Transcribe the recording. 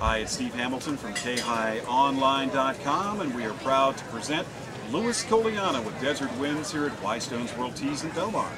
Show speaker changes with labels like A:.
A: Hi, it's Steve Hamilton from KHighOnline.com, and we are proud to present Louis Colaiannia with Desert Winds here at Wystone's World Teas in Belmar.